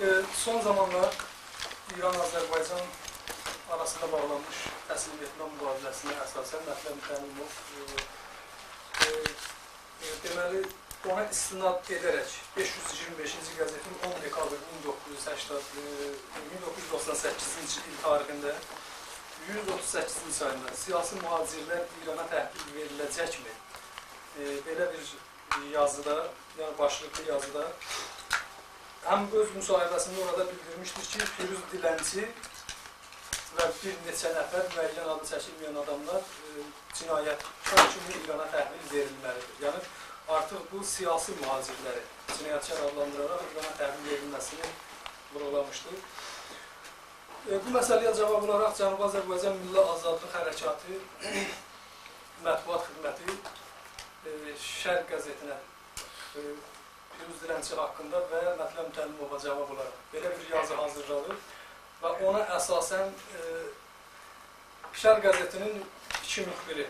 E, son zamanlar İran-Azərbaycan arasında bağlanmış təslim etmə mübadiləsinə əsasən Mətləb Təlimov e, e, e, deməli ona istinad edərək 525-ci qəzetin 10 dekabr 1980, e, 1998-ci il tarixində 138-ci sayında siyasi mühacirlər İrana təhvil veriləcəkmi? E, belə bir yazıda, yəni başlıqlı yazıda həm öz müsahibəsində orada bildirmişdir ki, Firuz Dilənçi və bir neçə nəfər müəyyən adı çəkilməyən adamlar e, cinayət kimi İrana təhvil verilməlidir. Yəni, artıq bu siyasi mühacirləri cinayətkar adlandıraraq İrana təhvil verilməsini vurulamışdır. E, bu məsələyə cavab olaraq Cənubi Azərbaycan Milli Azadlıq Hərəkatı mətbuat xidməti e, Şərq qəzetinə e, Firuz Dilənçi haqqında və Mətləb Mütəllimova cavab olaraq belə bir yazı hazırladı və ona əsasən e, Şər qəzetinin iki müxbiri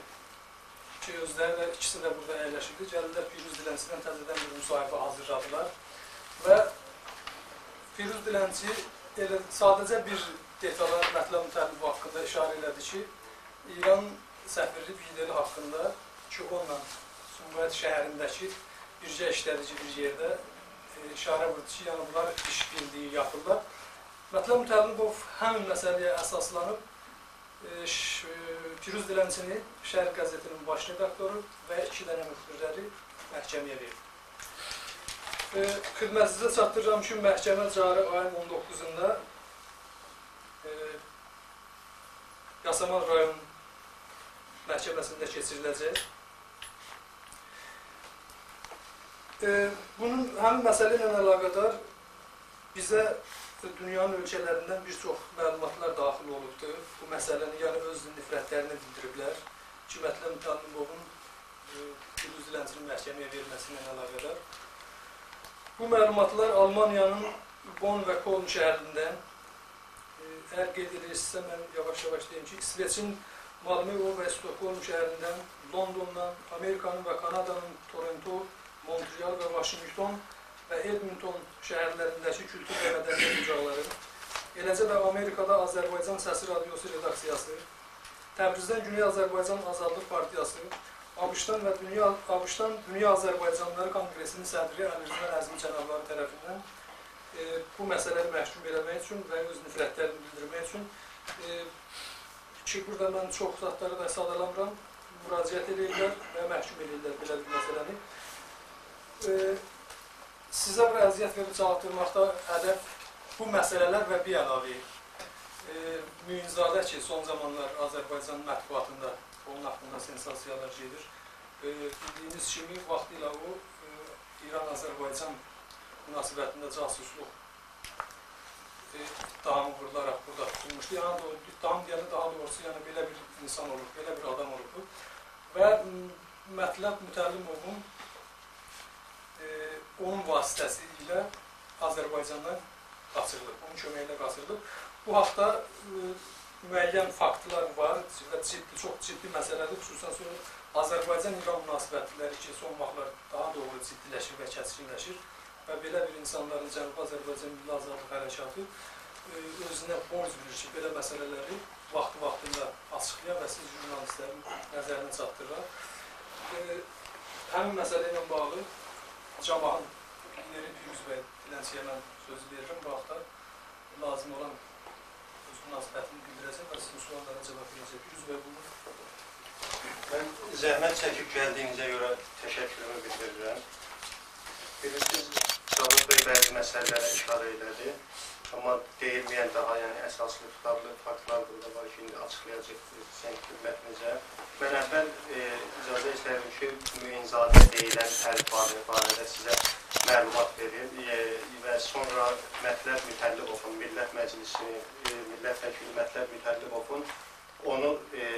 ki, özləri də ikisi də burada əyləşirdi. Gəlirlər Firuz Dilənçidən təzədən bir müsahibə hazırladılar. Və Firuz Dilənçi elə sadəcə bir detala Mətləb Mütəllimov haqqında işarə elədi ki, İran səfirlik lideri haqqında ki, onunla Sumqayıt şəhərindəki bircə işlədici bir yerdə e, işarə vurdu ki, yəni bunlar iş birliyi yapırlar. Mətləb Mütəllimov həmin məsələyə əsaslanıb e, Firuz Dilənçini Şərq qəzetinin baş redaktoru və iki dənə müxbirləri məhkəməyə verdi. E, xidmətinizə çatdırıram ki, məhkəmə cari ayın 19-da e, Yasamal rayon məhkəməsində keçiriləcək. E, bunun həmin məsələ ilə əlaqədar bizə dünyanın ölkələrindən bir çox məlumatlar daxil olubdur. Bu məsələni, yəni öz nifrətlərini bildiriblər. Ki, Mətləb Mütəllimovun e, Dilənçinin məhkəməyə verilməsi ilə əlaqədar. Bu məlumatlar Almaniyanın Bonn və Koln şəhərindən e, əgər qeyd edirsinizsə, mən yavaş-yavaş deyim ki, İsveçin Malmö və Stockholm şəhərindən, Londondan, Amerikanın və Kanadanın Toronto, Montreal və Vaşinqton və Edmonton şəhərlərindəki kültür və mədəniyyət ucaqları, eləcə də Amerikada Azərbaycan Səsi Radiosu redaksiyası, Təbrizdən Güney Azərbaycan Azadlıq Partiyası, ABŞ-dan və Dünya ABŞ-dan Dünya Azərbaycanlıları Konqresinin sədri Əmircan Əzmi cənabları tərəfindən e, bu məsələni məhkum eləmək üçün və öz nifrətlərini bildirmək üçün e, ki, burada mən çox zatları da sadalamıram, müraciət edirlər və məhkum edirlər belə bir məsələni e, sizə bir əziyyət verib çağırtdırmaqda hədəf bu məsələlər və bir əlavə e, Müyünzadə ki, son zamanlar Azərbaycan mətbuatında onun haqqında sensasiyalar gedir. E, bildiyiniz kimi vaxtilə o e, İran-Azərbaycan münasibətində casusluq e, iddiamı vurularaq burada tutulmuşdu. Yəni, iddiam deyəndə daha doğrusu yəni, belə bir insan olub, belə bir adam olub. Və Mətləb Mütəllimovun e, onun vasitəsilə Azərbaycandan qaçırılıb, onun köməyi ilə qaçırılıb. Bu haqda e, müəyyən faktlar var və ciddi, çox ciddi məsələdir, xüsusən sonra Azərbaycan-İran münasibətləri ki, son vaxtlar daha doğru ciddiləşir və kəskinləşir və belə bir insanların Cənubi Azərbaycan Milli Azadlıq Hərəkatı e, özünə borc bilir ki, belə məsələləri vaxtı-vaxtında açıqlayan və siz jurnalistlərin nəzərinə çatdırır. E, həmin məsələ ilə bağlı Cavahın lideri Firuz bəy Dilənçiyə mən söz verirəm. Bu haqda lazım olan öz münasibətini bildirəcək və sizin suallara cavab verəcək. Firuz bəy bunu. Mən zəhmət çəkib gəldiyinizə görə təşəkkürümü bildirirəm. Bilirsiniz, Cavab bəy bəzi məsələlərə işarə elədi. Amma deyilməyən daha yəni əsaslı tutarlı faktlar burada var ki, indi açıqlayacaq sən xidmətinizə. Mən əvvəl e, icazə istəyirəm ki, müinzadə deyilən tərif barədə sizə məlumat verim e, və sonra Mətləb Mütəllibovun Millət Məclisi, e, Millət Vəkili Mətləb Mütəllibovun onu e,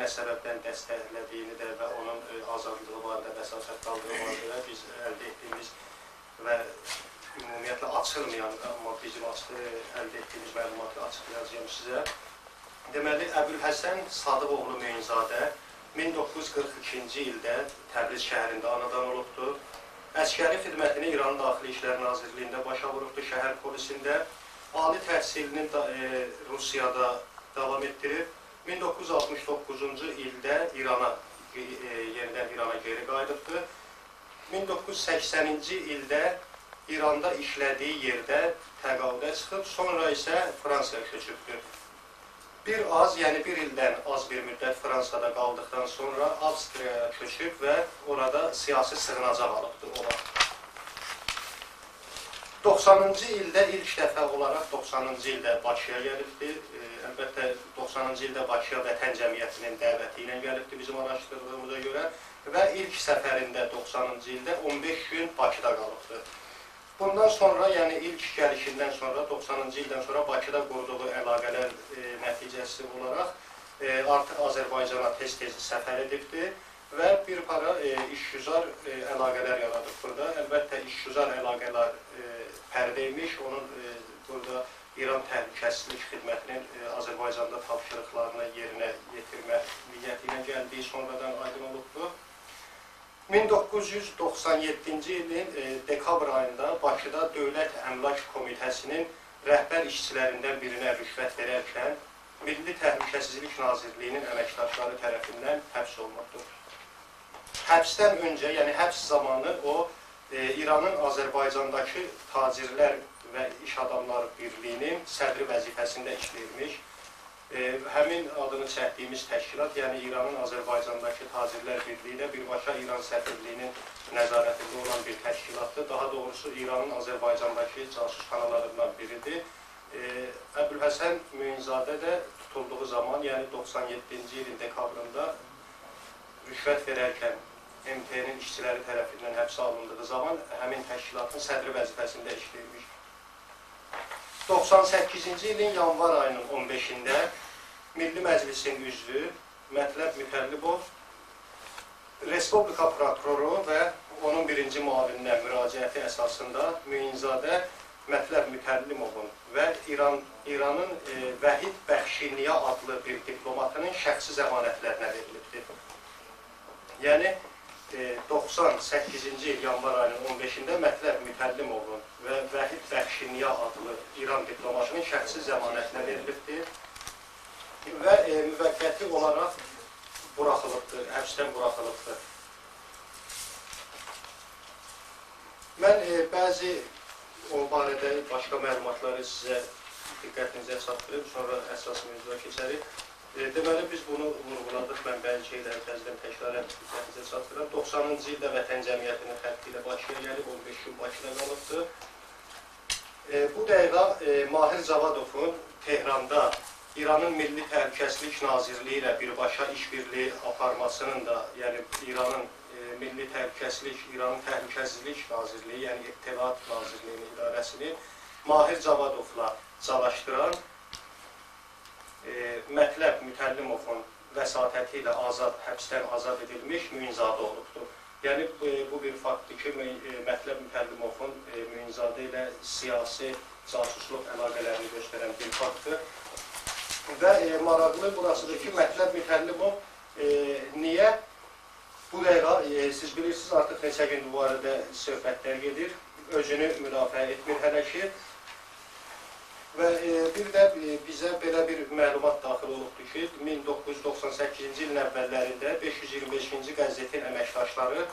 nə səbəbdən dəstəklədiyini də və onun e, azadlığı barədə vəsasət qaldığı barədə biz əldə etdiyimiz və ümumiyyətlə açılmayan, amma bizim açıq, əldə etdiyimiz məlumatı açıqlayacağım sizə. Deməli, Əbülhəsən Sadıqoğlu Müyünzadə 1942-ci ildə Təbriz şəhərində anadan olubdur Əskəri xidmətini İran Daxili İşlər Nazirliyində başa vurubdu, şəhər polisində. Ali təhsilini da, e, Rusiyada davam etdirib. 1969-cu ildə İrana e, yenidən İrana geri qayıdıbdı. 1980-ci ildə İranda işlədiyi yerdə təqaüdə çıxıb, sonra isə Fransaya köçübdür. Bir az, yəni bir ildən az bir müddət Fransada qaldıqdan sonra Avstriyaya köçüb və orada siyasi sığınacaq alıbdır o vaxt. 90-cı ildə ilk dəfə olaraq 90-cı ildə Bakıya gəlibdir. Əlbəttə 90-cı ildə Bakıya Vətən Cəmiyyətinin dəvəti ilə gəlibdir bizim araşdırdığımıza görə və ilk səfərində 90-cı ildə 15 gün Bakıda qalıbdır. Bundan sonra, yəni ilk gəlişindən sonra 90-cı ildən sonra Bakıda qurduğu əlaqələr e, nəticəsi olaraq e, artıq Azərbaycana tez-tez səfər edibdir və bir para e, işgüzar e, əlaqələr yaradıb burada. Əlbəttə işgüzar əlaqələr e, pərdə imiş. Onun e, burada İran Təhlükəsizlik Xidmətinin e, Azərbaycanda tapşırıqlarını yerinə yetirmə niyyəti ilə gəldiyi sonradan aydın olubdur. 1997-ci ilin e, dekabr ayında Bakıda Dövlət Əmlak Komitəsinin rəhbər işçilərindən birinə rüşvət verərkən Milli Təhlükəsizlik Nazirliyinin əməkdaşları tərəfindən həbs olunubdur. Həbsdən öncə, yəni həbs zamanı o e, İranın Azərbaycandakı tacirlər və iş adamları birliyinin sədri vəzifəsində işləyirmiş e, həmin adını çəkdiyimiz təşkilat, yəni İranın Azərbaycandakı Tacirlər Birliyi də birbaşa İran səfirliyinin nəzarətində olan bir təşkilatdır. Daha doğrusu İranın Azərbaycandakı casusxanalarından biridir. E, Əbülhəsən Müinzadə də tutulduğu zaman, yəni 97-ci ilin dekabrında rüşvət verərkən MT-nin işçiləri tərəfindən həbsə alındığı zaman həmin təşkilatın sədri vəzifəsində işləyirmiş. 98-ci ilin yanvar ayının 15-də Milli Məclisin üzvü Mətləb Mütəllibov Respublika prokuroru və onun birinci müavininə müraciəti əsasında Müinzadə Mətləb Mütəllimovun və İran İranın e, Vəhid Bəxşiniya adlı bir diplomatının şəxsi zəmanətlərinə verilibdir. Yəni 98-ci il yanvar ayının 15-də Mətləb Mütəllimovun və Vəhid Bəxşiniya adlı İran diplomatının şəxsi zəmanətinə verilibdir və e, müvəqqəti olaraq buraxılıbdır, həbsdən buraxılıbdır. Mən e, bəzi o barədə başqa məlumatları sizə diqqətinizə çatdırıb, sonra əsas mövzuya keçərik. E, deməli, biz bunu vurğuladıq, mən bəzi şeyləri təzdən təkrarən diqqətinizə çatdırıram. 90-cı ildə Vətən Cəmiyyətinin xətti ilə Bakıya gəlib, 15 gün Bakıda qalıbdır. E, bu dəqiqə e, Mahir Zavadovun Tehranda İranın Milli Təhlükəsizlik Nazirliyi ilə birbaşa işbirliyi aparmasının da, yəni İranın e, Milli Təhlükəsizlik, İranın Təhlükəsizlik Nazirliyi, yəni İttihat Nazirliyinin idarəsini Mahir Zavadovla çalışdıran e, Mətləb Mütəllimovun vəsatəti ilə azad, həbsdən azad edilmiş Müinzadə olubdur. Yəni bu, bu bir faktdır ki, e, Mətləb Mütəllimovun e, Müinzadə ilə siyasi casusluq əlaqələrini göstərən bir faktdır. Və e, maraqlı burasıdır ki, Mətləb Mütəllimov e, niyə bu dəqiqə, e, siz bilirsiniz artıq neçə gündür bu arada söhbətlər gedir, özünü müdafiə etmir hələ ki, Və e, bir də e, bizə belə bir məlumat daxil olubdur ki, 1998-ci ilin əvvəllərində 525-ci qəzetin əməkdaşları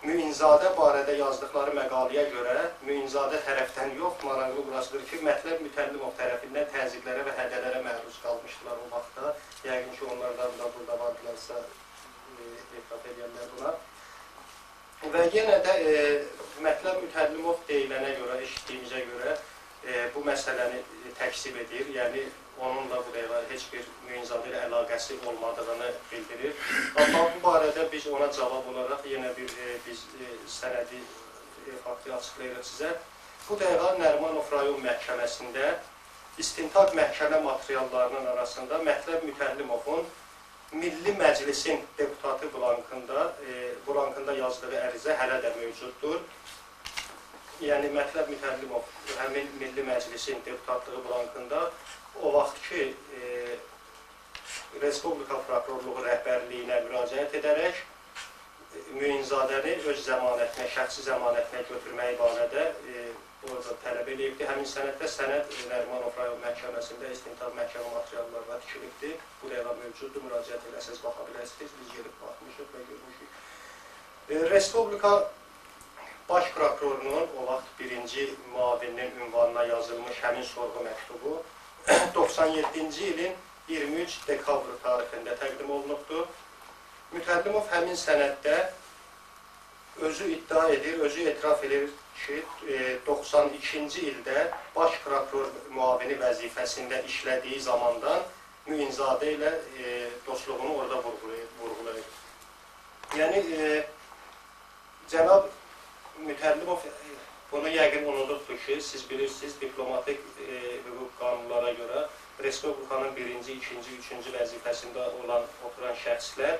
Müinzadə barədə yazdıqları məqaləyə görə Müinzadə tərəfdən yox, maraqlı burasıdır ki, Mətləb Mütəllimov tərəfindən təzyiqlərə və hədələrə məruz qalmışdılar o vaxtda. Yəqin ki, onlardan da burada vardılarsa e, etiraf edənlər buna. Və yenə də e, Mətləb Mütəllimov deyilənə görə, eşitdiyimizə görə e, bu məsələni təksib edir. Yəni onunla bu dəqiqə heç bir müinzadə ilə əlaqəsi olmadığını bildirir. Amma bu barədə biz ona cavab olaraq yenə bir e, biz e, sənədi e, faktı açıqlayırıq sizə. Bu dəqiqə Nərimanov rayon məhkəməsində istintaq məhkəmə materiallarının arasında Mətləb Mütəllimovun Milli Məclisin deputatı blankında, e, blankında yazdığı ərizə hələ də mövcuddur yəni Mətləb Mütəllimov həmin Milli Məclisin deputatlığı blankında o vaxt ki e, Respublika Prokurorluğu rəhbərliyinə müraciət edərək Müinzadəni öz zəmanətinə, şəxsi zəmanətinə götürməyi barədə e, orada tələb edibdi. Həmin sənəddə sənəd e, Nərimanov rayon məhkəməsində istintaq məhkəmə materiallarına tikilibdi. Bu da mövcuddur, müraciət eləsəz baxa bilərsiniz. Biz gedib baxmışıq və görmüşük. E, Respublika Baş prokurorunun o vaxt birinci müavininin ünvanına yazılmış həmin sorğu məktubu 97-ci ilin 23 dekabr tarixində təqdim olunubdur. Mütəllimov həmin sənəddə özü iddia edir, özü etiraf edir ki, e, 92-ci ildə baş prokuror müavini vəzifəsində işlədiyi zamandan Müinzadə ilə e, dostluğunu orada vurğulayır. Yəni e, cənab Mütəllimov e, bunu yəqin unudubdur ki, siz bilirsiniz, diplomatik e, hüquq qanunlara görə Respublikanın birinci, ikinci, üçüncü vəzifəsində olan oturan şəxslər,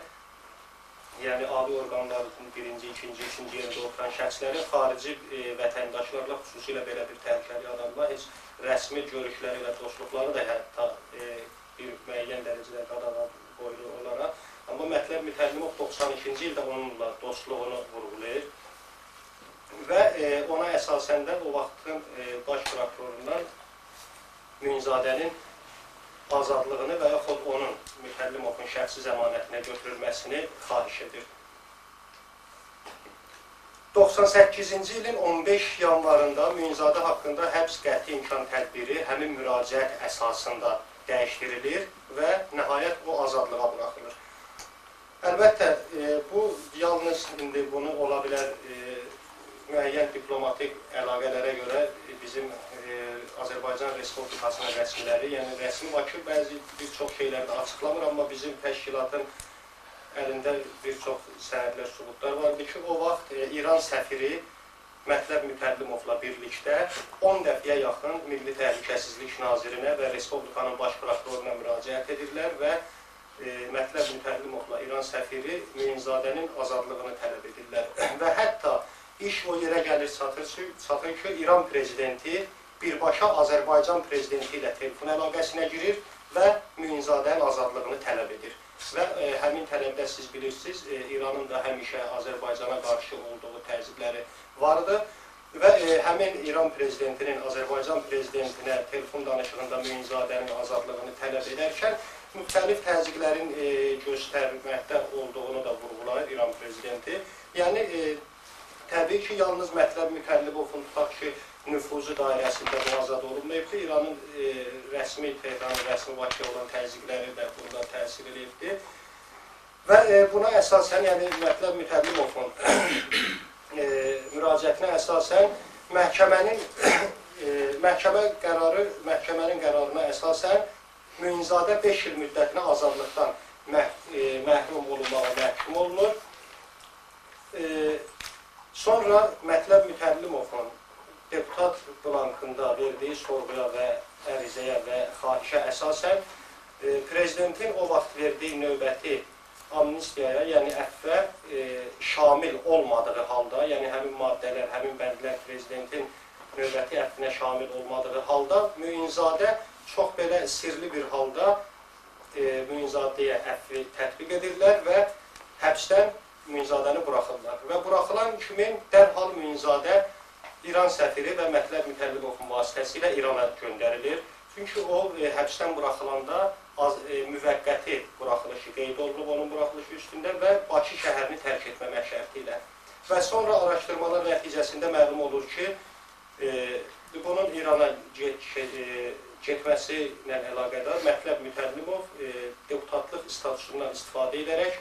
yəni ali orqanların birinci, ikinci, üçüncü yerində oturan şəxslərin xarici e, vətəndaşlarla, xüsusilə belə bir təhlükəli adamla heç rəsmi görüşləri və dostluqları da hətta e, bir müəyyən dərəcədə qadağan qoyulu olaraq. Amma mətləb Mütəllimov 92-ci ildə onunla dostluğunu vurğulayır və e, ona əsasən də o vaxtın e, baş prokurorundan Müinzadənin azadlığını və yaxud onun Mütəllimovun şəxsi zəmanətinə götürülməsini xahiş edir. 98-ci ilin 15 yanvarında Müinzadə haqqında həbs qəti imkan tədbiri həmin müraciət əsasında dəyişdirilir və nəhayət o azadlığa buraxılır. Əlbəttə, e, bu yalnız indi bunu ola bilər e, müəyyən diplomatik əlaqələrə görə bizim e, Azərbaycan Respublikasının rəsmiləri, yəni rəsmi Bakı bəzi bir çox şeyləri də açıqlamır, amma bizim təşkilatın əlində bir çox sənədlər, sübutlar vardı ki, o vaxt e, İran səfiri Mətləb Mütəllimovla birlikdə 10 dəfəyə yaxın Milli Təhlükəsizlik Nazirinə və Respublikanın baş prokuroruna müraciət edirlər və e, Mətləb Mütəllimovla İran səfiri Müinzadənin azadlığını tələb edirlər. və hətta iş o yerə gəlir çatır ki, çatır ki, İran prezidenti birbaşa Azərbaycan prezidenti ilə telefon əlaqəsinə girir və Müinzadənin azadlığını tələb edir. Və e, həmin tələbdə siz bilirsiniz, e, İranın da həmişə Azərbaycana qarşı olduğu təzyiqləri vardı və e, həmin İran prezidentinin Azərbaycan prezidentinə telefon danışığında Müinzadənin azadlığını tələb edərkən müxtəlif təzyiqlərin e, göstərməkdə olduğunu da vurğulayır İran prezidenti. Yəni e, təbii ki, yalnız mətləb Mütəllibovun tutaq ki, nüfuzu dairəsində bu azad olunmayıbdır. İranın e, rəsmi Tehranın rəsmi Bakıya olan təzyiqləri də bunda təsir edibdir. Və e, buna əsasən, yəni mətləb Mütəllimovun e, müraciətinə əsasən məhkəmənin e, məhkəmə qərarı, məhkəmənin qərarına əsasən Müinzadə 5 il müddətinə azadlıqdan məh e, məhrum olunmağa məhkum olunur. E, sonra mətləb Mütəllimovun deputat blankında verdiyi sorğuya və ərizəyə və xahişə əsasən e, prezidentin o vaxt verdiyi növbəti amnistiyaya, yəni əffə e, şamil olmadığı halda, yəni həmin maddələr, həmin bəndlər prezidentin növbəti əffinə şamil olmadığı halda Müinzadə çox belə sirli bir halda e, Müinzadəyə əfvi tətbiq edirlər və həbsdən Müinzadəni buraxırlar. Və buraxılan kimin dərhal Müinzadə İran səfiri və Mətləb Mütəllimovun vasitəsilə İrana göndərilir. Çünki o e, həbsdən buraxılanda az, e, müvəqqəti buraxılışı qeyd olunub onun buraxılışı üstündə və Bakı şəhərini tərk etməmək şərti ilə. Və sonra araşdırmalar nəticəsində məlum olur ki, e, bunun İrana get, e, getməsi ilə əlaqədar Mətləb Mütəllimov e, deputatlıq statusundan istifadə edərək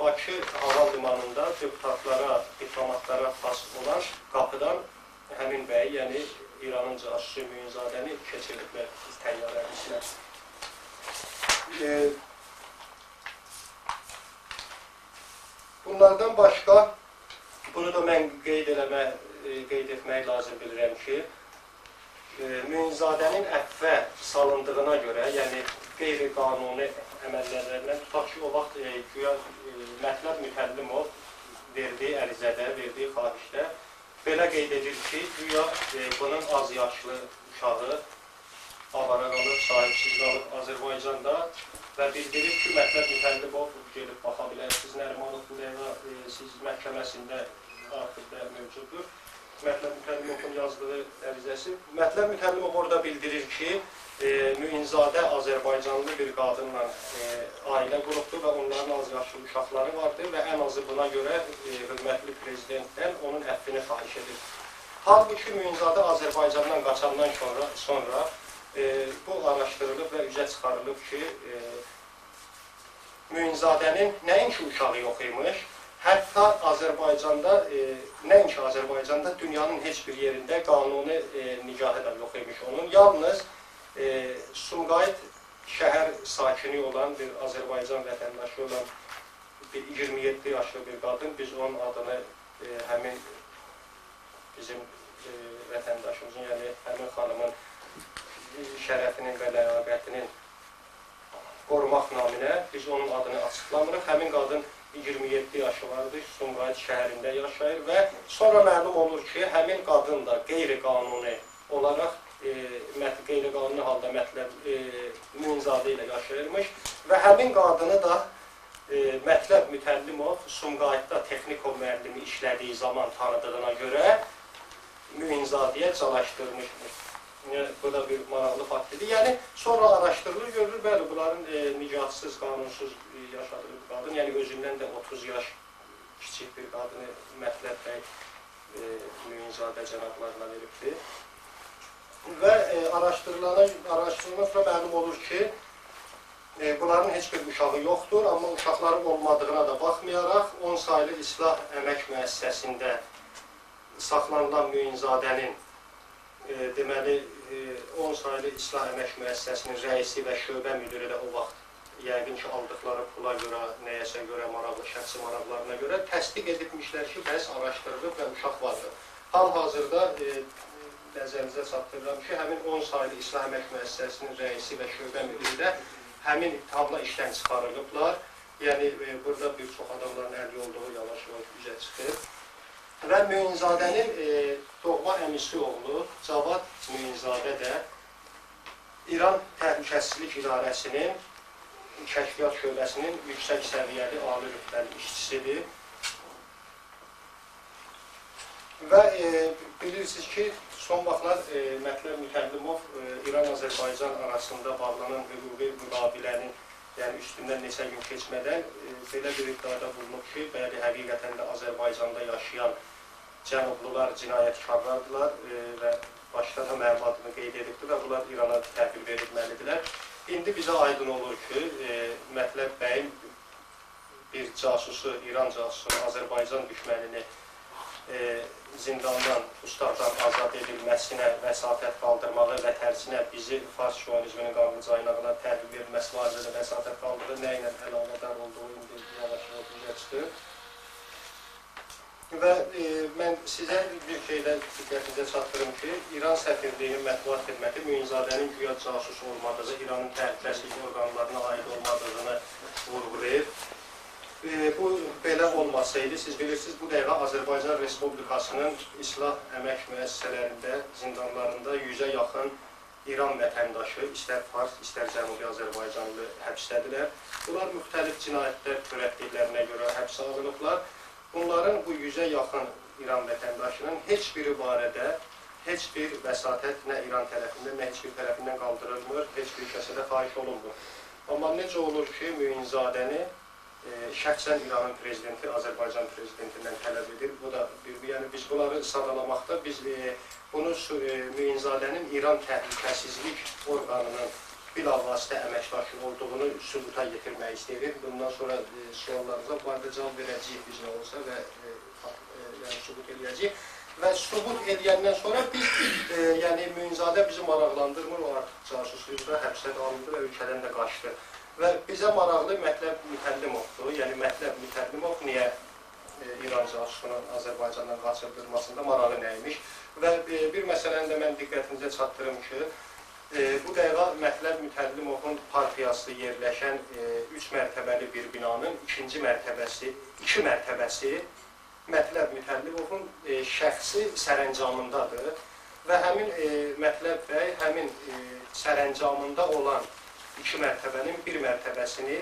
Bakı hava limanında deputatlara, diplomatlara xas olan qapıdan həmin bəyi, yəni İranın casusu Müyünzadəni keçirdilər təyyarənin içinə. E, bunlardan başqa, bunu da mən qeyd eləmə, e, qeyd etmək lazım bilirəm ki, e, Müyünzadənin əffə salındığına görə, yəni qeyri-qanuni əməllərindən tutaq ki, o vaxt e, güya e, mətləb mütəllimov verdiyi ərizədə, verdiyi xahişdə belə qeyd edir ki, güya e, bunun az yaşlı uşağı avara qalıb, sahibsiz qalıb Azərbaycanda və bildirir ki, Mətləb Mütəllibov gedib baxa bilərsiniz. Nərimanov bu dəqiqə e, siz məhkəməsində artıqda mövcuddur. Mətləb Mütəllimovun yazdığı ərizəsi. Mətləb Mütəllimov orada bildirir ki, e, Müinzadə Azərbaycanlı bir qadınla e, ailə qurubdur və onların az yaşlı uşaqları vardır və ən azı buna görə e, hörmətli prezidentdən onun əffini xahiş edir. Halbuki Müinzadə Azərbaycandan qaçandan sonra, sonra e, bu araşdırılıb və üzə çıxarılıb ki, e, Müinzadənin nəinki uşağı yox imiş, hətta Azərbaycanda, e, nəinki Azərbaycanda, dünyanın heç bir yerində qanuni e, nigahı da yox imiş onun. Yalnız e, Sumqayıt şəhər sakini olan bir Azərbaycan vətəndaşı olan bir 27 yaşlı bir qadın, biz onun adını e, həmin bizim e, vətəndaşımızın, yəni həmin xanımın e, şərəfinin və ləyaqətinin qorumaq naminə biz onun adını açıqlamırıq. Həmin qadın 27 yaşı vardır, Sumqayıt şəhərində yaşayır və sonra məlum olur ki, həmin qadın da qeyri-qanuni olaraq e, qeyri-qanuni halda mətləb e, Münzadə ilə yaşayırmış və həmin qadını da e, Mətləb Mütəllimov Sumqayıtda texnikov müəllimi işlədiyi zaman tanıdığına görə Müinzadəyə calaşdırmışmış. Yəni, bu da bir maraqlı faktdir. Yəni, sonra araşdırılır, görülür, bəli, bunların e, nicahsız, qanunsuz e, yaşadığı qadın, yəni özündən də 30 yaş kiçik bir qadını mətləb bəy e, Müinzadə cənablarına veribdir. Və e, araşdırılana, araşdırılana sonra məlum olur ki, e, bunların heç bir uşağı yoxdur, amma uşaqların olmadığına da baxmayaraq, 10 saylı İslah Əmək Müəssisəsində saxlanılan Müinzadənin deməli e, 10 saylı İslah Əmək Müəssisəsinin rəisi və şöbə müdiri də o vaxt yəqin ki, aldıqları pula görə, nəyəsə görə, maraqlı şəxsi maraqlarına görə təsdiq edilmişlər ki, bəs araşdırılıb və uşaq vardır. Hal-hazırda e, nəzərinizə çatdırıram ki, həmin 10 saylı İslah Əmək Müəssisəsinin rəisi və şöbə müdiri də həmin ittihamla işdən çıxarılıblar. Yəni, e, burada bir çox adamların əlli olduğu yavaş-yavaş üzə çıxır. Və Müinzadənin e, doğma əmisi oğlu Cavad Müinzadə də İran Təhlükəsizlik İdarəsinin Kəşfiyyat şöbəsinin yüksək səviyyəli ali rütbəli işçisidir. Və e, bilirsiniz ki, son vaxtlar e, Mətləb Mütəllimov e, İran-Azərbaycan arasında bağlanan hüquqi müqavilənin yəni üstündən neçə gün keçmədən e, belə bir iddiada bulunub ki, bəli, həqiqətən də Azərbaycanda yaşayan cənublular cinayətkarlardılar e, və başda da mənim adımı qeyd edibdir və bunlar İrana təhvil verilməlidirlər. İndi bizə aydın olur ki, e, Mətləb bəyin bir casusu, İran casusunu, Azərbaycan düşmənini e, zindandan, ustaqdan azad edilməsinə, vəsatət qaldırmağı və tərsinə bizi Fars şüvanizminin qanlı caynağına təhvil verilməsi barədə vəsatət qaldırır, nə ilə əlaqədar olduğu indi yavaş-yavaş çıxır. Və e, mən sizə bir şeydə diqqətinizə çatdırım ki, İran səfirliyinin mətbuat xidməti Müinzadənin güya casus olmadığı, İranın təhlükəsizlik orqanlarına aid olmadığını vurğulayır. E, bu belə olmasaydı, siz bilirsiniz, bu dəqiqə Azərbaycan Respublikasının islah əmək müəssisələrində, zindanlarında yüzə yaxın İran vətəndaşı, istər Fars, istər Cənubi Azərbaycanlı həbsdədirlər. Bunlar müxtəlif cinayətlər törətdiklərinə görə həbsə alınıblar. Bunların bu yüzə yaxın İran vətəndaşının heç biri barədə heç bir vəsatət nə İran tərəfindən, nə heç bir tərəfindən qaldırılmır, heç bir kəsə də xahiş olunmur. Amma necə olur ki, Müinzadəni e, şəxsən İranın prezidenti Azərbaycan prezidentindən tələb edir. Bu da yəni biz bunları sadalamaqda biz e, bunu e, Müinzadənin İran təhlükəsizlik orqanının bilavasitə əməkdaşı olduğunu sübuta yetirmək istəyirik. Bundan sonra e, suallarınıza barədə cavab verəcəyik biz nə olsa və e, e, yəni sübut edəcəyik. Və sübut edəndən sonra biz, e, yəni Müinzadə bizi maraqlandırmır, o artıq casusluyuzda həbsdə qalındı və ölkədən də qaçdı. Və bizə maraqlı Mətləb Mütəllimovdur. Yəni Mətləb Mütəllimov niyə e, İran casusunun Azərbaycandan qaçırdılmasında marağı nəymiş? Və e, bir məsələni də mən diqqətinizə çatdırım ki, bu dəqiqə Mətləb Mütəllimovun partiyası yerləşən e, üç mərtəbəli bir binanın ikinci mərtəbəsi, iki mərtəbəsi Mətləb Mütəllimovun e, şəxsi sərəncamındadır və həmin e, Mətləb bəy həmin sərəncamında olan iki mərtəbənin bir mərtəbəsini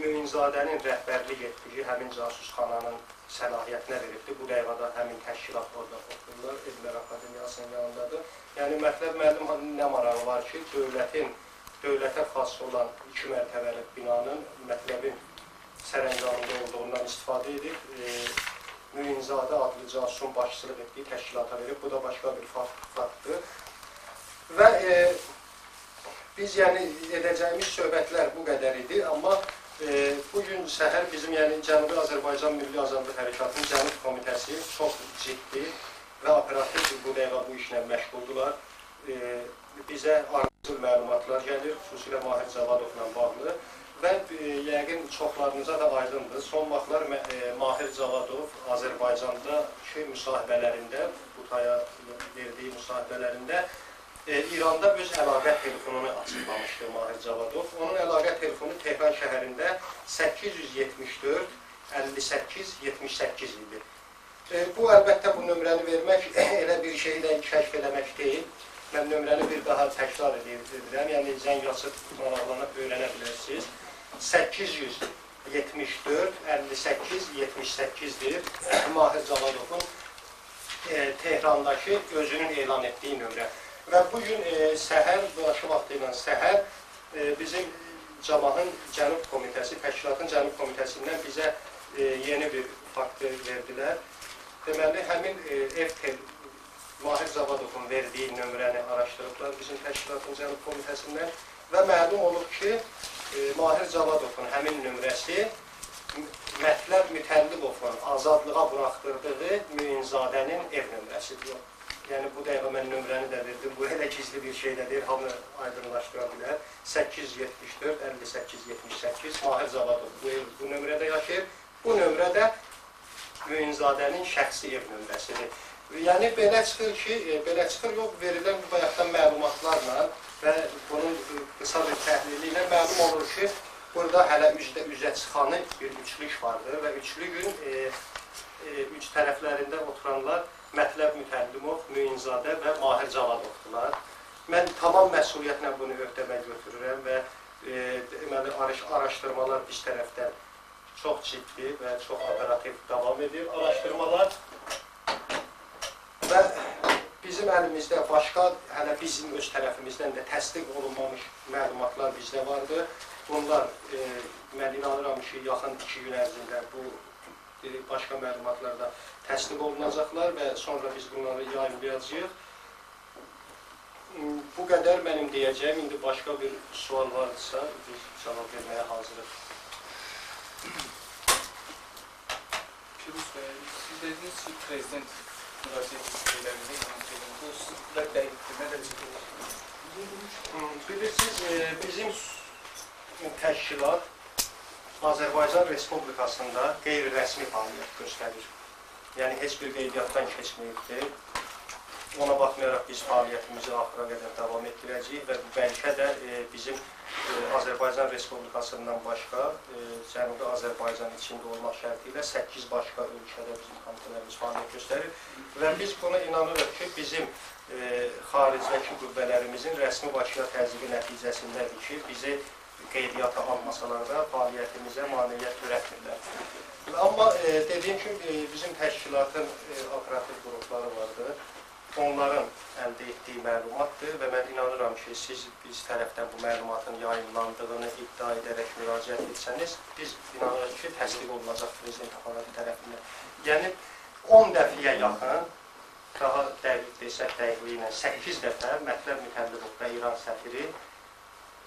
Müinzadənin rəhbərlik etdiyi həmin casusxananın səlahiyyətinə veribdir. Bu dəqiqədə həmin təşkilat orada otururlar, Elmlər Akademiyasının yanındadır. Yəni mətləb müəllim nə marağı var ki, dövlətin dövlətə xas olan iki mərtəbəli binanın mətləbin sərəncamında olduğundan istifadə edib e, Müinzadə adlı casusun başçılıq etdiyi təşkilata verib. Bu da başqa bir fakt, faktdır. Və e, biz yəni edəcəyimiz söhbətlər bu qədər idi, amma e, bu gün səhər bizim yəni Cənubi Azərbaycan Milli Azadlıq Hərəkatının Cənub Komitəsi çox ciddi və operativ bu dəqiqə bu işlə məşğuldular. E, bizə ardıcıl məlumatlar gəlir, xüsusilə Mahir Cavadovla bağlı və e, yəqin çoxlarınıza da aydındır. Son vaxtlar e, Mahir Cavadov Azərbaycandakı müsahibələrində, Butaya verdiyi müsahibələrində e, İranda öz əlaqə telefonunu açıqlamışdı Mahir Cavadov. Onun əlaqə telefonu Tehran şəhərində 874 58 78 idi. E, bu əlbəttə bu nömrəni vermək elə bir şeylə kəşf eləmək deyil. Mən nömrəni bir daha təkrar edirəm. Yəni zəng açıb maraqlanıb öyrənə bilərsiniz. 874 58 78-dir. Mahir Cavadovun e, Tehrandakı özünün elan etdiyi nömrə. Və bu gün e, səhər, bulaşı vaxtı ilə səhər e, bizim Camahın Cənub Komitəsi, Təşkilatın Cənub Komitəsindən bizə e, yeni bir faktı verdilər. Deməli, həmin e, ev Mahir Zavadovun verdiyi nömrəni araşdırıblar bizim Təşkilatın Cənub Komitəsindən və məlum olub ki, e, Mahir Zavadovun həmin nömrəsi Mətləb Mütəllibovun azadlığa buraxdırdığı Müinzadənin ev nömrəsidir. Yəni bu dəqiqə mən nömrəni də verdim. Bu elə gizli bir şey də deyil, hamı aydınlaşdıra bilər. 874 58 78 Mahir Zavadov bu, bu nömrədə yaşayır. Bu nömrə də Müinzadənin şəxsi ev nömrəsidir. Yəni belə çıxır ki, e, belə çıxır yox, verilən bu bayaqdan məlumatlarla və bunun qısa bir təhlili ilə məlum olur ki, burada hələ üzdə üzə çıxanı bir üçlük vardır və üçlüyün e, e, üç tərəflərində oturanlar Mətləb Mütəllimov, Müinzadə və Mahir Cavadovdular. Mən tamam məsuliyyətlə bunu öhdəmə götürürəm və e, deməli araşdırmalar biz tərəfdən çox ciddi və çox operativ davam edir. Araşdırmalar və bizim əlimizdə başqa, hələ bizim öz tərəfimizdən də təsdiq olunmamış məlumatlar bizdə vardı. Bunlar, e, mən inanıram ki, yaxın iki gün ərzində bu başqa məlumatlarda təsdiq olunacaqlar və sonra biz bunları yayınlayacağıq. Bu qədər mənim deyəcəyim. İndi başqa bir sual varsa, biz cavab verməyə hazırıq. Firuz bəy, siz dediniz ki, prezident müraciət edin. Bu sizlə dəqiqdir, nə dərəcədə Bilirsiniz, e, bizim təşkilat Azərbaycan Respublikasında qeyri-rəsmi fəaliyyət göstərir yəni heç bir qeydiyyatdan keçməyibdir. Ona baxmayaraq biz fəaliyyətimizi axıra qədər davam etdirəcəyik və bəlkə də e, bizim e, Azərbaycan Respublikasından başqa e, Cənubi Azərbaycan içində olmaq şərti ilə 8 başqa ölkədə bizim komitələrimiz fəaliyyət göstərir və biz buna inanırıq ki, bizim e, xaricdəki qüvvələrimizin rəsmi Bakıya təzyiqi nəticəsindədir ki, bizi qeydiyyata almasalar da fəaliyyətimizə maneəviyyət törətmirlər. Amma e, dediyim kimi e, bizim təşkilatın e, operativ qrupları vardır. Onların əldə etdiyi məlumatdır və mən inanıram ki, siz biz tərəfdən bu məlumatın yayınlandığını iddia edərək müraciət etsəniz, biz inanırıq ki, təsdiq olunacaq prezident aparatı tərəfindən. Yəni 10 dəfəyə yaxın, daha dəqiq desək dəqiqliyi ilə 8 dəfə Mətləb Mütəllibov İran səfiri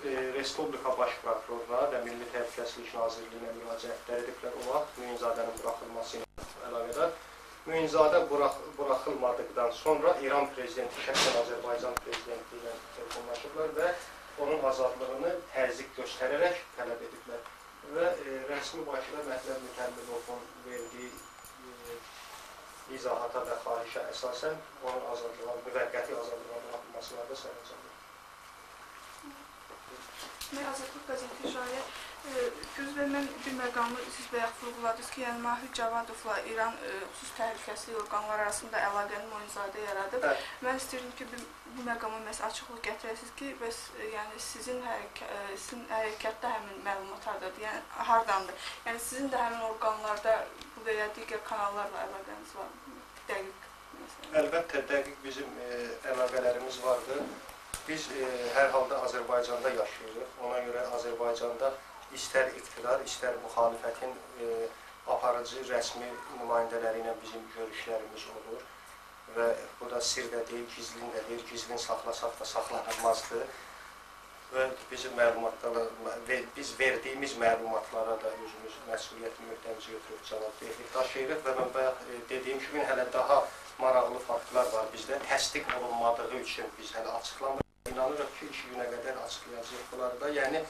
Respublika Baş Prokuroruna və Milli Təhlükəsizlik Nazirliyinə müraciətlər ediblər o vaxt Müinzadənin buraxılması ilə əlaqədar. Müinzadə burax buraxılmadıqdan sonra İran prezidenti şəxsən Azərbaycan prezidenti ilə telefonlaşıblar və onun azadlığını təzyiq göstərərək tələb ediblər. Və e, rəsmi başda Mətləb Mükəllimovun verdiyi e, izahata və xahişə əsasən onun azadlığa, müvəqqəti azadlığa Mən Azadlıq qəzeti şair Güz bəy, mən bir məqamı siz bayaq vurğuladınız ki, yəni Mahir Cavadovla İran ə, xüsusi təhlükəsizlik orqanları arasında əlaqənin oyunzadə yaradıb. Bəli. Mən istəyirdim ki, bu, bu məqama məs açıqlıq gətirəsiniz ki, bəs ə, yəni sizin hərəkə, ə, sizin hərəkətdə həmin məlumat hardadır? Yəni hardandır? Yəni sizin də həmin orqanlarda bu və ya digər kanallarla əlaqəniz var? Dəqiq məsələn. Əlbəttə dəqiq bizim e, əlaqələrimiz vardı. Biz e, hər halda Azərbaycanda yaşayırıq. Ona görə Azərbaycanda istər iqtidar, istər müxalifətin e, aparıcı rəsmi nümayəndələri ilə bizim görüşlərimiz olur. Və bu da sir də deyil, gizlin də deyil, gizlin saxlasaq da saxlanılmazdı. Və bizim məlumatlara, biz verdiyimiz məlumatlara da özümüz məsuliyyət möhtəmizi götürüb cavabdehlik daşıyırıq və mən bayaq e, dediyim kimi hələ daha maraqlı faktlar var bizdə. Təsdiq olunmadığı üçün biz hələ açıqlamırıq. İnanırıq ki, iki günə qədər açıqlayacağıq bunları da. Yəni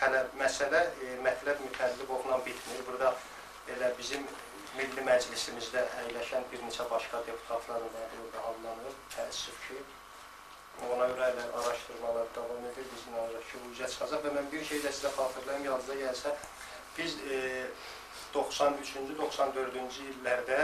hələ məsələ e, mətləb mütəllibovla bitmir. Burada elə bizim Milli Məclisimizdə əyləşən bir neçə başqa deputatların da adı orada anlanır. Təəssüf ki, ona görə hələ araşdırmalar davam edir. Biz inanırıq ki, bu üzə çıxacaq və mən bir şey də sizə xatırlayım, yadınıza gəlsə, biz e, 93-cü, 94-cü illərdə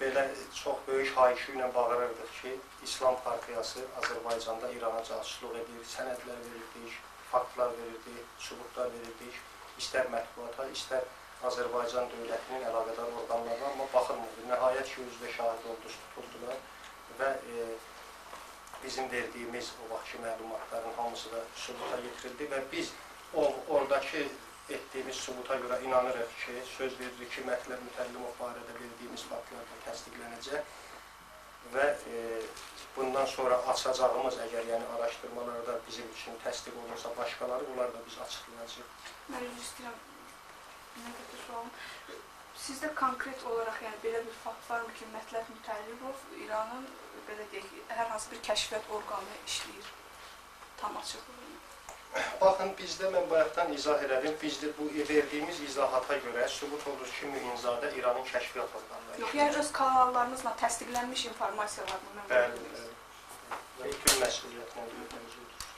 belə çox böyük haykü ilə bağırırdıq ki, İslam partiyası Azərbaycanda İrana casusluq edir, sənədlər verirdik, faktlar verirdik, sübutlar verirdik, istər mətbuata, istər Azərbaycan dövlətinin əlaqədar orqanlarına, amma baxılmırdı. Nəhayət ki, də şahid oldu, tutuldular və e, bizim verdiyimiz o vaxtki məlumatların hamısı da sübuta yetirildi və biz o, oradakı etdiyimiz sübuta görə inanırıq ki, söz veririk ki, Mətləb Mütəllimov barədə verdiyimiz faktlar da təsdiqlənəcək və e, bundan sonra açacağımız əgər yəni araşdırmalarda bizim üçün təsdiq olunsa başqaları, bunlar da biz açıqlayacağıq. Mən üzr istəyirəm. Nə qədər sualım. Sizdə konkret olaraq yəni belə bir fakt varmı ki, Mətləb Mütəllibov İranın belə deyək, hər hansı bir kəşfiyyat orqanı işləyir? Tam açıqlığı. Baxın, bizdə mən bayaqdan izah elədim. Bizdə bu verdiyimiz izahata görə sübut olur ki, Müinzadə İranın kəşfiyyat orqanları. Yox, yəni öz kanallarınızla təsdiqlənmiş informasiyalarını mən Bəli, bəli. Bütün məsuliyyətlə yürütməyəcək.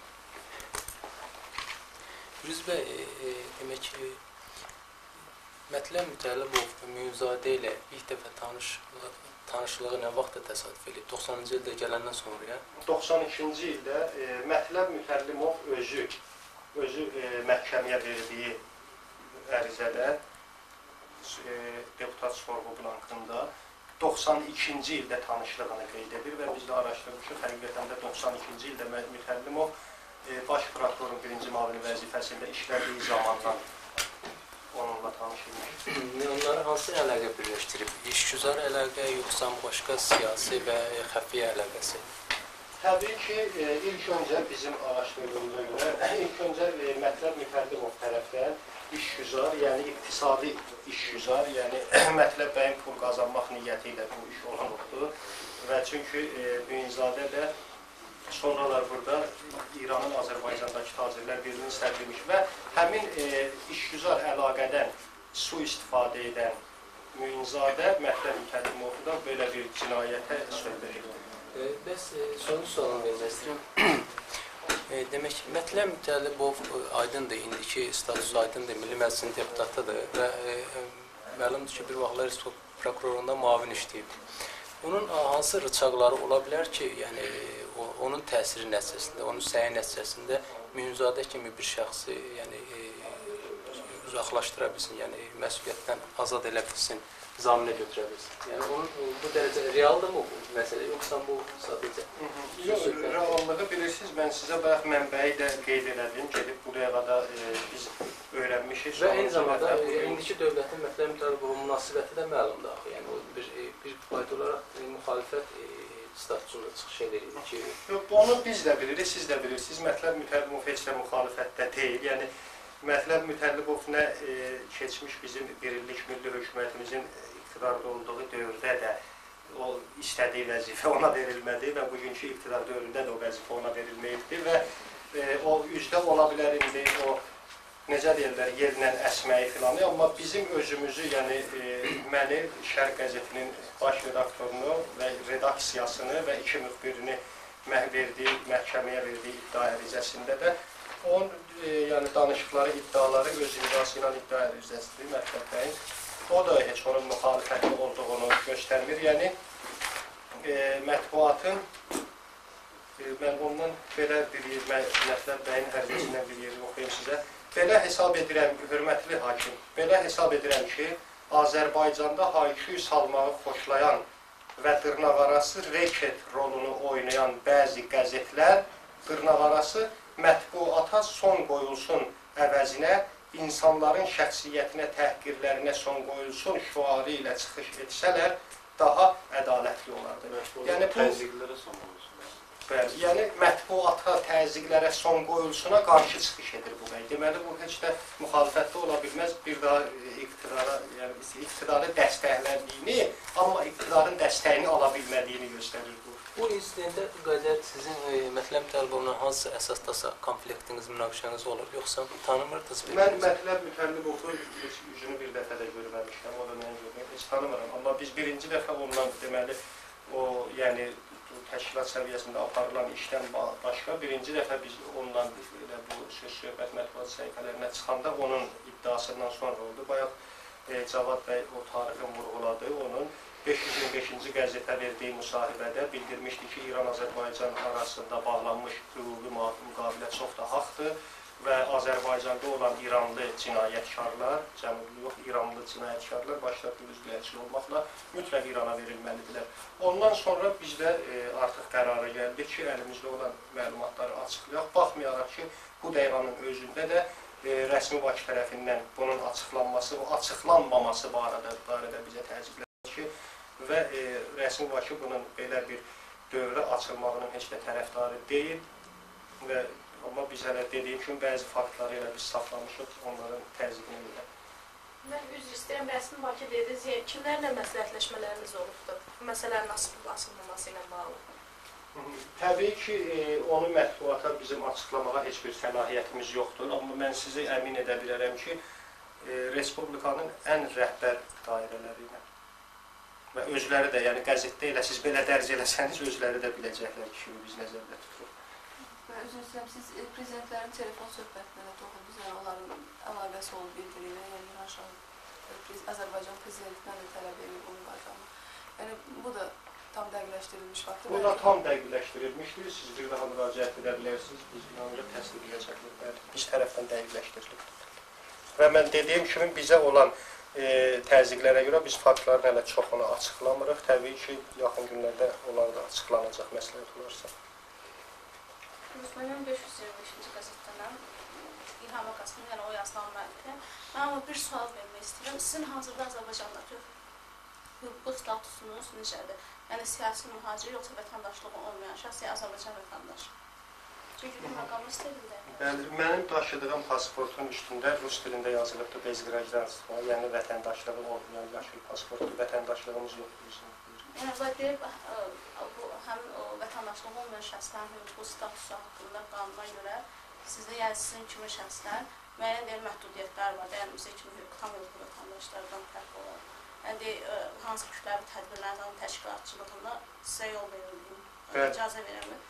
Firuz bəy, e, e, demək ki, Mətləb Mütəllibov Müzadə ilə ilk dəfə tanış tanışlığı nə vaxtda təsadüf edib? 90-cı ildə gələndən sonra ya? 92-ci ildə e, Mətləb Mütəllimov özü özü e, məhkəməyə verdiyi ərizədə e, deputat sorğu blankında 92-ci ildə tanışlığını qeyd edir və biz də araşdırmışıq. Həqiqətən də 92-ci ildə Mə- Mütəllimov e, baş prokurorun birinci müavini vəzifəsində işlədiyi zamandan onunla tanış imiş. Onları hansı əlaqə birləşdirib? İşgüzar əlaqə yoxsa başqa siyasi və xəfiyyə əlaqəsi? Təbii ki, e, ilk öncə bizim araşdırdığımıza görə, ilk öncə e, Mətləb Mütəllimov tərəfdən işgüzar, yəni iqtisadi işgüzar, yəni Mətləb bəyin pul qazanmaq niyyəti ilə bu iş olunubdur. Və çünki e, Müinzadə də sonralar burada İranın Azərbaycandakı tacirlər birliğini sərdirmiş və həmin e, işgüzar əlaqədən su istifadə edən Müinzadə Mətləb Mütəllimovu belə bir cinayətə söyləyir. E, Bəs e, sonuncu sualımı vermək. E, Demək ki, Mətləb Mütəllibov e, aydındır, indiki statusu aydındır, Milli Məclisin deputatıdır və e, e, məlumdur ki, bir vaxtlar prokurorunda müavin işləyib. A, hansı rıçaqları ola bilər ki, yəni o, onun təsiri nəticəsində, onun səyi nəticəsində Mühünzadə kimi bir şəxsi, yəni e, uzaqlaşdıra bilsin, yəni məsuliyyətdən azad elə bilsin, zaminə götürə bilsin. Yəni onun bu dərəcə realdırmı bu məsələ, yoxsa bu sadəcə Yox, reallığı bilirsiniz, mən sizə bayaq mənbəyi də qeyd elədim, gedib buraya qədər e, biz öyrənmişik. Və eyni zamanda e, bugün- indiki dövlətin mətləb mütəlibə münasibəti də məlumdur axı. Yəni o bir e, bir fayda olaraq e, müxalifət e, statusunda çıxış edir ki, onu biz də bilirik, siz də bilirsiniz. Mətləb Mütəllibov heç də müxalifətdə deyil. Yəni Mətləb Mütəllibov nə e, keçmiş bizim birillik milli hökumətimizin iqtidarda olduğu dövrdə də o istədiyi vəzifə ona verilmədi və bugünkü iqtidar dövründə də o vəzifə ona verilməyibdi və e, o üzdə ola bilər indi o necə deyirlər, yerlə əsməyi filanı, amma bizim özümüzü, yəni e, məni Şərq qəzetinin baş redaktorunu və redaksiyasını və iki müxbirini məhv verdiyi, məhkəməyə verdiyi iddia ərizəsində də onun e, yəni danışıqları, iddiaları öz imzası ilə iddia üzrəsidir Mətləb bəyin. O da heç onun müxalifətli olduğunu göstərmir. Yəni e, mətbuatın e, mən ondan belə bir yer, mən Mətləb bəyin hərfəsindən bir yeri oxuyum sizə. Belə hesab edirəm, hörmətli hakim, belə hesab edirəm ki, Azərbaycanda hayküy salmağı xoşlayan və dırnaqarası reket rolunu oynayan bəzi qəzetlər dırnaqarası mətbuata son qoyulsun əvəzinə insanların şəxsiyyətinə, təhqirlərinə son qoyulsun şüarı ilə çıxış etsələr daha ədalətli olardı. Yəni bu təzyiqlərə son olsun. Bəli, yəni mətbuata, təzyiqlərə son qoyulsuna qarşı çıxış edir bu bəy. Deməli bu heç də müxalifətdə ola bilməz. Bir daha e, iqtidara, yəni iqtidarı dəstəklədiyini, amma iqtidarın dəstəyini ala bilmədiyini göstərir bu. Bu insidentə qədər sizin e, mətləb olunan hansı əsasdasa konfliktiniz, münaqişəniz olur, yoxsa tanımırdınız Mən bir-birinizi? mətləb mütəllib oxuyub üzünü bir dəfə də görməmişəm, o da mən görməyim, heç tanımıram. Amma biz birinci dəfə ondan deməli o yəni bu təşkilat səviyyəsində aparılan işdən ba- başqa birinci dəfə biz ondan elə bu söz söhbət mətbuat səhifələrinə çıxanda onun iddiasından sonra oldu. Bayaq e, Cavad bəy o tarixi vurğuladı. Onun 525-ci qəzetə verdiyi müsahibədə bildirmişdi ki, İran-Azərbaycan arasında bağlanmış hüquqi müqavilə çox da haqdır və Azərbaycanda olan İranlı cinayətkarlar, cənubi yox, İranlı cinayətkarlar başda üzvləyəçi olmaqla mütləq İrana verilməlidirlər. Ondan sonra bizdə e, artıq qərara gəldi ki, əlimizdə olan məlumatları açıqlayaq. Baxmayaraq ki, bu dəqiqanın özündə də e, rəsmi Bakı tərəfindən bunun açıqlanması, o açıqlanmaması barədə barədə bizə təəccüblənir ki, və e, rəsmi Bakı bunun belə bir dövrə açılmağının heç də tərəfdarı deyil və amma biz hələ dediyim kimi bəzi faktları elə biz saxlamışıq onların təzyiqini ilə. Mən üzr istəyirəm, rəsmi Bakı dediniz, kimlərlə məsləhətləşmələriniz olubdur? Bu məsələnin açılmaması ilə bağlı. Təbii ki, e, onu mətbuata bizim açıqlamağa heç bir səlahiyyətimiz yoxdur, amma mən sizi əmin edə bilərəm ki, e, respublikanın ən rəhbər dairələri ilə və özləri də, yəni qəzetdə elə siz belə dərc eləsəniz, özləri də biləcəklər ki, biz nəzərdə tuturuq. Üzr istəyirəm, siz e, prezidentlərin telefon söhbətinə də toxundunuz, yəni onların əlaqəsi olub bir-biri ilə, yəni İran e, Azərbaycan prezidentinə də tələb edir bunun qaytarmaq. Yəni bu da tam dəqiqləşdirilmiş faktdır. Bu da tam dəqiqləşdirilmişdir. Siz bir daha müraciət edə bilərsiniz. Biz inanırıq təsdiq edəcəklər. Bəli, biz tərəfdən dəqiqləşdirilib. Və mən dediyim kimi bizə olan e, təzyiqlərə görə biz faktların hələ çoxunu açıqlamırıq. Təbii ki, yaxın günlərdə onlar da açıqlanacaq məsləhət olarsa. Mən 525-ci qəzetdən İlham Akasının, yəni o yazılan müəllifəm. Mən amma bir sual vermək istəyirəm. Sizin hazırda Azərbaycandakı hüquqi statusunuz necədir? Yəni siyasi mühacir yoxsa vətəndaşlığı olmayan şəxsi Azərbaycan vətəndaşı? Çünki məqamı istəyirlər. Bəli, mənim daşıdığım pasportun üstündə rus dilində yazılıbdır bez qrajdanstva, yəni vətəndaşlığı olmayan yaşıl pasportdur, vətəndaşlığımız yoxdur bizim. Yəni və deyib ə, bu həmin o vətəndaşlığı olmayan şəxslərin hüquqi statusu haqqında qanuna görə sizdə yəni sizin kimi şəxslər müəyyən deyil məhdudiyyətlər var. Yəni bizə kimi hüquq tam hüquqlu vətəndaşlardan fərqli olaraq. Yəni hansı kütləvi tədbirlərdən təşkilatçılığında sizə yol verildi, Bəli. icazə verilmir.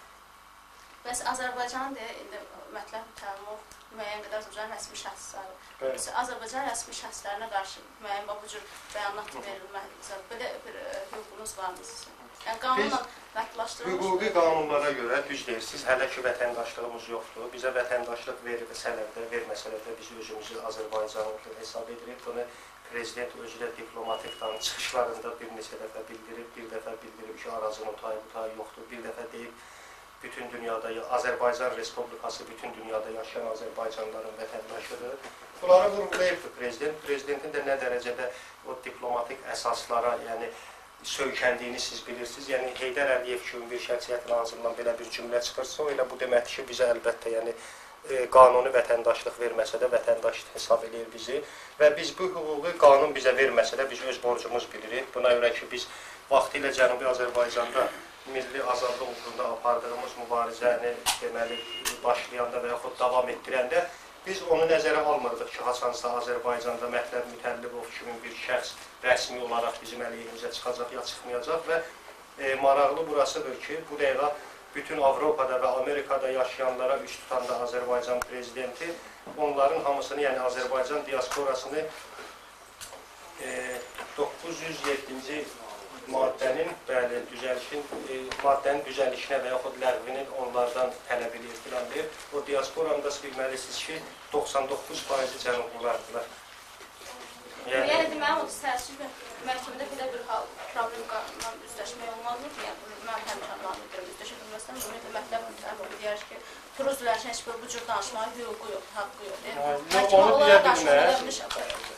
Bəs Azərbaycan deyə indi mətləb təmin müəyyən qədər Azərbaycan rəsmi şəxsləri. Biz Azərbaycan rəsmi şəxslərinə qarşı müəyyən bu cür bəyanat verilməsi, belə bir ə, hüququnuz varmı sizin? Yəni qanunla məhdudlaşdırılmış. Hüquqi qanunlara görə düz deyirsiniz, hələ ki vətəndaşlığımız yoxdur. Bizə vətəndaşlıq verilsələr də, verməsələr də biz özümüzü Azərbaycanlı hesab edirik. Bunu prezident özü də diplomatik dan çıxışlarında bir neçə dəfə bildirib, bir dəfə bildirib ki, Arazın otayı butayı yoxdur. Bir dəfə deyib bütün dünyada Azərbaycan Respublikası bütün dünyada yaşayan Azərbaycanlıların vətəndaşıdır. Bunları vurğulayıbdır prezident. Prezidentin də nə dərəcədə o diplomatik əsaslara, yəni söykəndiyini siz bilirsiniz. Yəni Heydər Əliyev kimi bir şəxsiyyətin ağzından belə bir cümlə çıxırsa, o elə bu deməkdir ki, bizə əlbəttə yəni e, qanuni vətəndaşlıq verməsə də vətəndaş hesab eləyir bizi və biz bu hüququ qanun bizə verməsə də biz öz borcumuz bilirik. Buna görə ki, biz vaxtilə Cənubi Azərbaycanda milli azadlıq uğrunda apardığımız mübarizəni deməli başlayanda və yaxud davam etdirəndə biz onu nəzərə almırdıq ki, haçansa Azərbaycanda Mətləb Mütəllibov kimi bir şəxs rəsmi olaraq bizim əleyhimizə çıxacaq ya çıxmayacaq və e, maraqlı burasıdır ki, bu dəqiqə bütün Avropada və Amerikada yaşayanlara üst tutan da Azərbaycan prezidenti onların hamısını, yəni Azərbaycan diasporasını e, 907-ci maddənin, bəli, düzəlişin, e, maddənin düzəlişinə və yaxud ləğvinin onlardan tələb edir filan deyir. O diasporanı da siz bilməlisiniz ki, 99% cənublulardılar. Yəni deməli o təəssüf məhkəmədə belə bir hal problemlə üzləşmək olmazmı ki, yəni bunu mən həmişə anlayıram. Üzləşə bilməsəm bunu mətləb mütəmməli deyər ki, turistlərin heç bir bu cür danışmağa hüququ yoxdur, haqqı yoxdur. Yox, Yəni, onu məhkəmə deyə olaraq qarşı bilməz. vermiş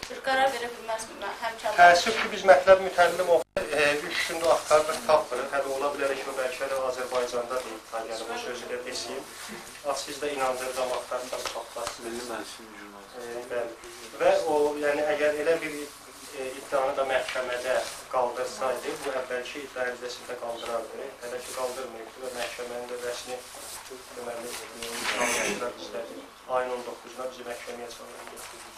bir qərar verə bilməzmi həmkarlar? Təəssüf ki, biz mətləb mütəllim oxuyuq, e, üç gündə axtardıq, tapmırıq. Hələ ola bilər ki, o bəlkə də Azərbaycanda deyil, yəni bu sözü də deseyim. Az siz də inandırdım, axtardım, taplasınız. Milli. E, bəli. Və o, yəni əgər elə bir iddianı da məhkəmədə qaldırsaydı, bu əvvəlki iddia ərizəsində qaldırardı. Hələ ki qaldırmayıbdı və məhkəmənin də rəsmi deməli. Ayın 19-da bizi məhkəməyə çağırdı.